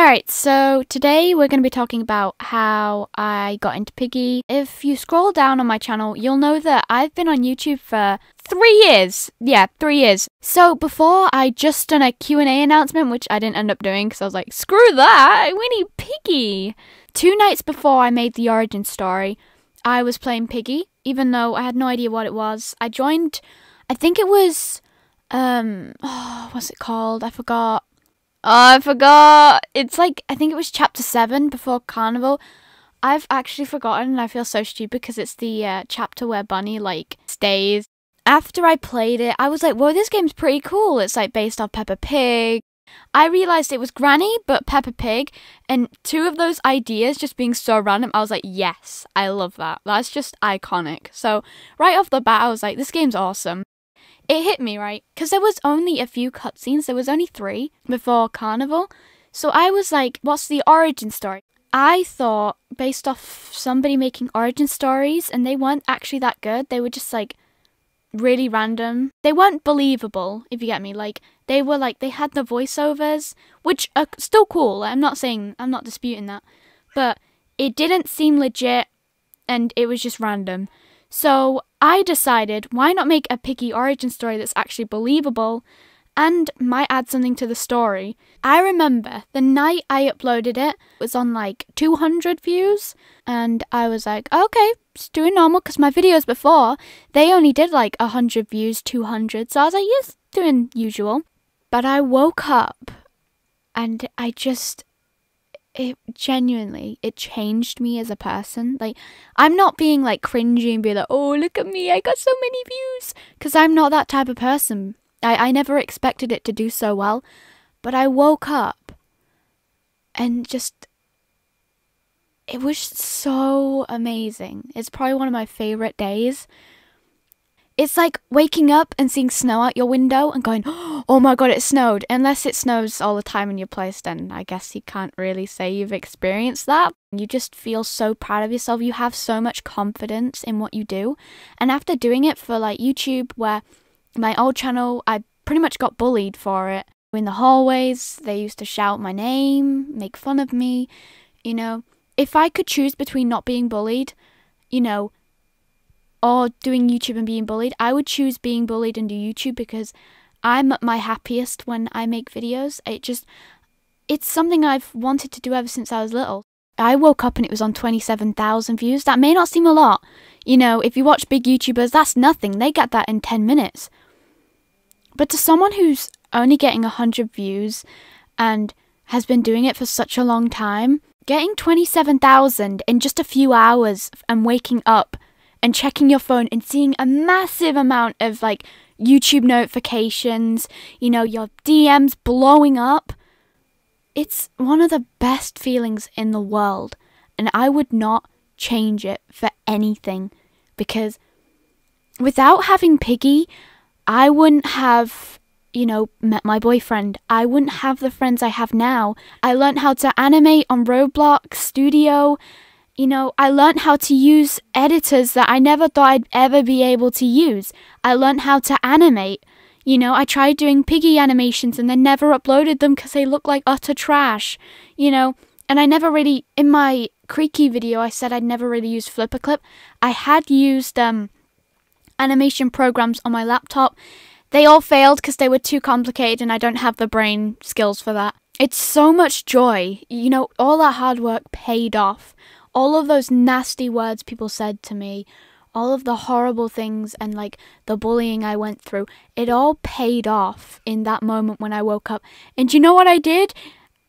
Alright, so today we're going to be talking about how I got into Piggy. If you scroll down on my channel, you'll know that I've been on YouTube for three years. Yeah, three years. So before I just done a Q&A announcement, which I didn't end up doing because I was like, screw that, we need Piggy. Two nights before I made the origin story, I was playing Piggy, even though I had no idea what it was. I joined, I think it was, um, oh, what's it called? I forgot. Oh, I forgot. It's like I think it was chapter seven before Carnival. I've actually forgotten, and I feel so stupid because it's the uh, chapter where Bunny like stays. After I played it, I was like, "Whoa, this game's pretty cool." It's like based off Peppa Pig. I realized it was Granny, but Peppa Pig, and two of those ideas just being so random. I was like, "Yes, I love that. That's just iconic." So right off the bat, I was like, "This game's awesome." it hit me right because there was only a few cutscenes. There was only three before Carnival, so I was like, "What's the origin story?" I thought based off somebody making origin stories, and they weren't actually that good. They were just like really random. They weren't believable, if you get me. Like they were like they had the voiceovers, which are still cool. I'm not saying I'm not disputing that, but it didn't seem legit, and it was just random. So I decided why not make a Piggy origin story that's actually believable and might add something to the story. I remember the night I uploaded it, it was on like 200 views, and I was like, okay, it's doing normal because my videos before they only did like 100 views, 200, so I was like, yes, doing usual. But I woke up and I just it genuinely it changed me as a person. Like i'm not being like cringy and be like oh look at me i got so many views. Because i'm not that type of person I, I never expected it to do so well but i woke up and just it was so amazing it's probably one of my favorite days it's like waking up and seeing snow out your window and going, oh my god, it snowed. Unless it snows all the time in your place, then I guess you can't really say you've experienced that. You just feel so proud of yourself. You have so much confidence in what you do. And after doing it for like YouTube, where my old channel, I pretty much got bullied for it. In the hallways, they used to shout my name, make fun of me. You know, if I could choose between not being bullied, you know, or doing YouTube and being bullied, I would choose being bullied and do YouTube because I'm at my happiest when I make videos. It just, it's something I've wanted to do ever since I was little. I woke up and it was on 27,000 views. That may not seem a lot. You know, if you watch big YouTubers, that's nothing. They get that in 10 minutes. But to someone who's only getting 100 views and has been doing it for such a long time, getting 27,000 in just a few hours and waking up and checking your phone and seeing a massive amount of like YouTube notifications, you know, your DMs blowing up. It's one of the best feelings in the world, and I would not change it for anything because without having Piggy, I wouldn't have, you know, met my boyfriend. I wouldn't have the friends I have now. I learned how to animate on Roblox Studio you know, I learned how to use editors that I never thought I'd ever be able to use. I learned how to animate. You know, I tried doing piggy animations and then never uploaded them because they look like utter trash. You know, and I never really, in my Kreeky video, I said I'd never really used FlipaClip. I had used um, animation programs on my laptop. They all failed because they were too complicated and I don't have the brain skills for that. It's so much joy. You know, all that hard work paid off all of those nasty words people said to me, all of the horrible things and like the bullying I went through, it all paid off in that moment when I woke up. And you know what I did?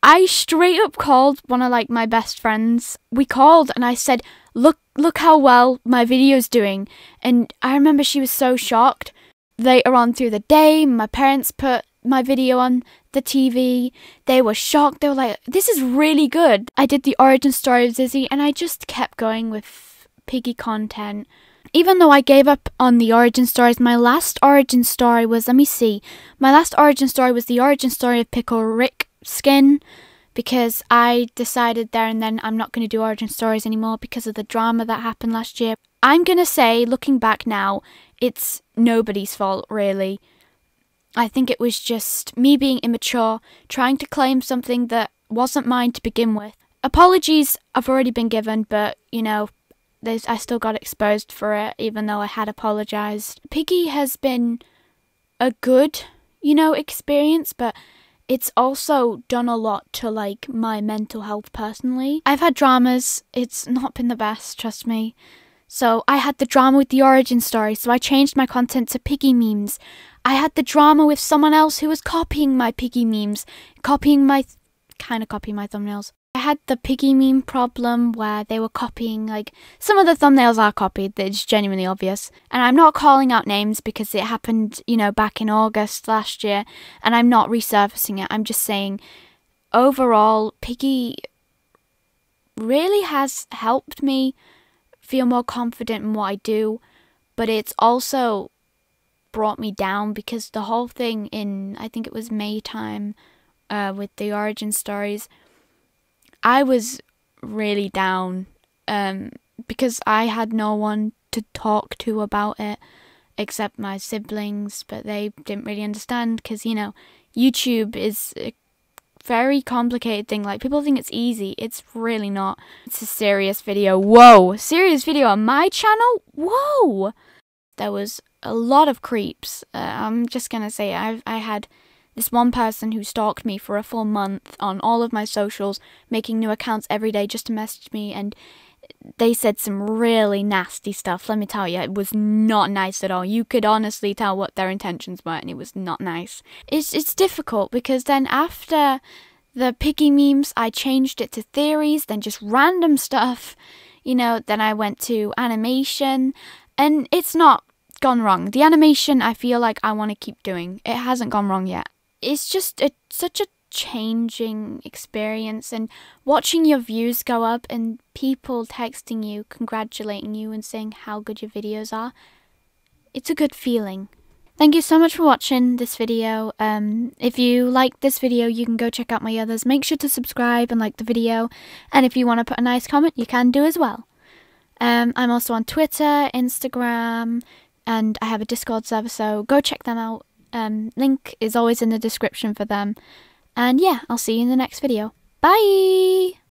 I straight up called one of like my best friends. We called and I said, "Look, look how well my video's doing." And I remember she was so shocked. Later on through the day, my parents put my video on the TV. They were shocked. They were like, this is really good. I did the origin story of Zizzy and I just kept going with piggy content. Even though I gave up on the origin stories, my last origin story was, let me see, my last origin story was the origin story of Pickle Rick Skin because I decided there and then I'm not going to do origin stories anymore because of the drama that happened last year. I'm going to say, looking back now, it's nobody's fault, really. I think it was just me being immature, trying to claim something that wasn't mine to begin with. Apologies have already been given, but you know, I still got exposed for it, even though I had apologized. Piggy has been a good, you know, experience, but it's also done a lot to like my mental health personally. I've had dramas, it's not been the best, trust me. So I had the drama with the origin story, so I changed my content to piggy memes. I had the drama with someone else who was copying my piggy memes, copying my kind of copying my thumbnails. I had the piggy meme problem where they were copying, like, some of the thumbnails are copied, it's genuinely obvious. And I'm not calling out names because it happened, you know, back in August last year, and I'm not resurfacing it. I'm just saying, overall, Piggy really has helped me feel more confident in what I do, but it's also brought me down because the whole thing in, I think it was May time, uh, with the origin stories I was really down um, because I had no one to talk to about it except my siblings, but they didn't really understand because, you know, YouTube is a very complicated thing. Like, people think it's easy, it's really not. It's a serious video. Whoa! Serious video on my channel? Whoa! There was a lot of creeps. Uh, I'm just gonna say, i I had this one person who stalked me for a full month on all of my socials, making new accounts every day just to message me, and they said some really nasty stuff. Let me tell you, it was not nice at all. You could honestly tell what their intentions were, and it was not nice. It's it's difficult because then after the piggy memes, I changed it to theories, then just random stuff. You know, then I went to animation, and it's not gone wrong. The animation I feel like I want to keep doing. It hasn't gone wrong yet it's just a, such a changing experience and watching your views go up and people texting you, congratulating you, and saying how good your videos are. It's a good feeling. Thank you so much for watching this video. Um, if you like this video, you can go check out my others. Make sure to subscribe and like the video. And if you want to put a nice comment, you can do as well. Um, I'm also on Twitter, Instagram, and I have a Discord server, so go check them out. Um, link is always in the description for them. And yeah, I'll see you in the next video. Bye!